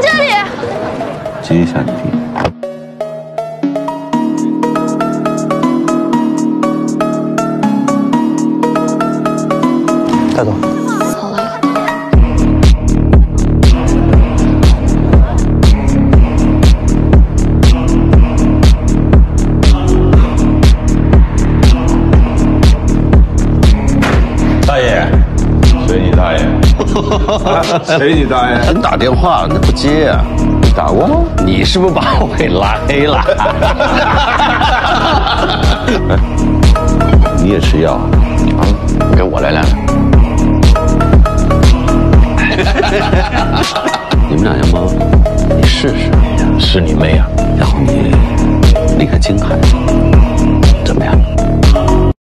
在这里。接下你弟。带走。随你大爷。真打电话你不接啊？你打过吗？你是不是把我给拉黑了？你也吃药啊？啊，给我来两个。你们俩要吗你试试，是你妹啊！